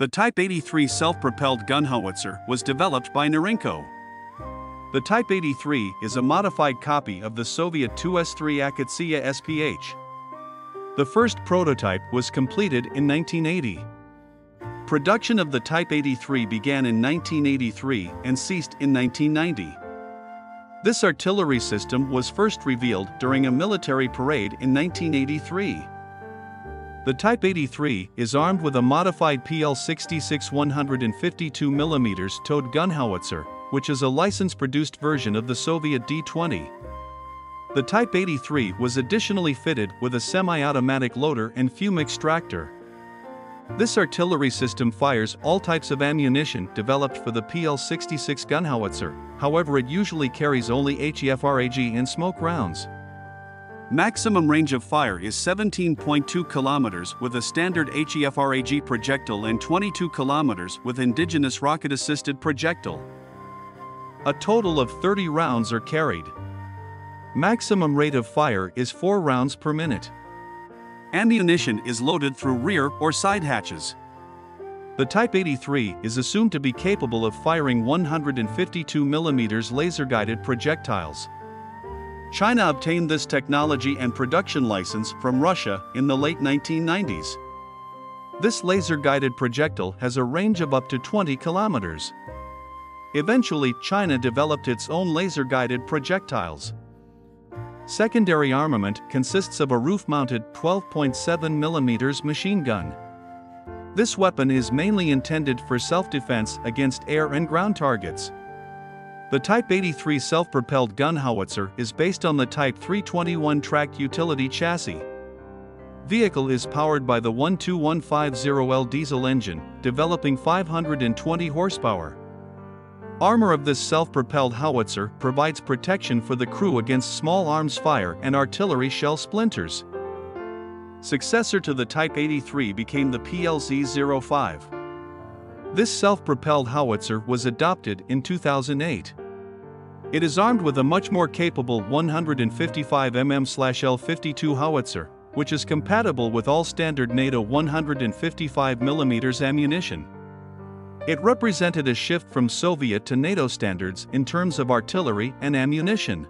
The Type 83 self-propelled gun howitzer was developed by Norinco. The Type 83 is a modified copy of the Soviet 2S3 Akatsiya SPH. The first prototype was completed in 1980. Production of the Type 83 began in 1983 and ceased in 1990. This artillery system was first revealed during a military parade in 1983. The Type 83 is armed with a modified PL-66 152mm towed gun howitzer, which is a license-produced version of the Soviet D-20. The Type 83 was additionally fitted with a semi-automatic loader and fume extractor. This artillery system fires all types of ammunition developed for the PL-66 gun howitzer, however it usually carries only HEFRAG and smoke rounds. Maximum range of fire is 17.2 kilometers with a standard HEFRAG projectile and 22 kilometers with indigenous rocket-assisted projectile. A total of 30 rounds are carried. Maximum rate of fire is 4 rounds per minute. Ammunition is loaded through rear or side hatches. The Type 83 is assumed to be capable of firing 152mm laser-guided projectiles. China obtained this technology and production license from Russia in the late 1990s. This laser-guided projectile has a range of up to 20 kilometers. Eventually, China developed its own laser-guided projectiles. Secondary armament consists of a roof-mounted 12.7mm machine gun. This weapon is mainly intended for self-defense against air and ground targets. The Type 83 self-propelled gun howitzer is based on the Type 321 tracked utility chassis. Vehicle is powered by the 12150L diesel engine, developing 520 horsepower. Armor of this self-propelled howitzer provides protection for the crew against small arms fire and artillery shell splinters. Successor to the Type 83 became the PLZ-05. This self-propelled howitzer was adopted in 2008. It is armed with a much more capable 155mm/L52 howitzer, which is compatible with all standard NATO 155mm ammunition. It represented a shift from Soviet to NATO standards in terms of artillery and ammunition.